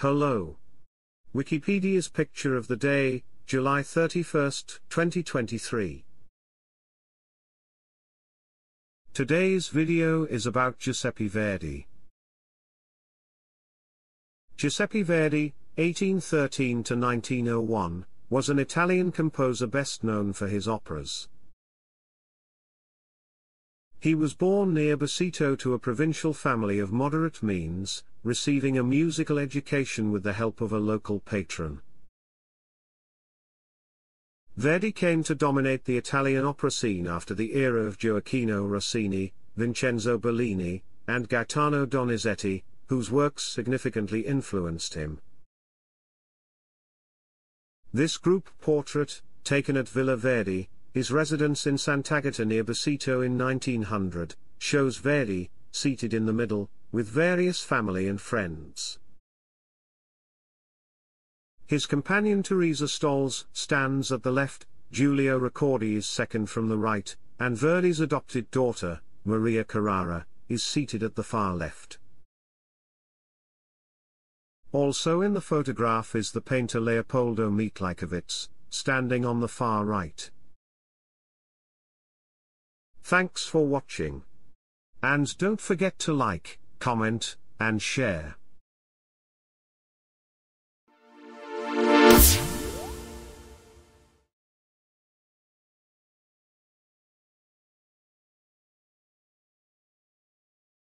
Hello. Wikipedia's picture of the day, July 31st, 2023. Today's video is about Giuseppe Verdi. Giuseppe Verdi, 1813 to 1901, was an Italian composer best known for his operas. He was born near Busseto to a provincial family of moderate means, receiving a musical education with the help of a local patron. Verdi came to dominate the Italian opera scene after the era of Gioachino Rossini, Vincenzo Bellini, and Gaetano Donizetti, whose works significantly influenced him. This group portrait, taken at Villa Verdi, his residence in Sant'Agata near Busseto in 1900, shows Verdi, seated in the middle, with various family and friends. His companion Teresa Stolz stands at the left, Giulio Ricordi is second from the right, and Verdi's adopted daughter, Maria Carrara, is seated at the far left. Also in the photograph is the painter Leopoldo Metlicovitz, standing on the far right. Thanks for watching. And don't forget to like, comment, and share.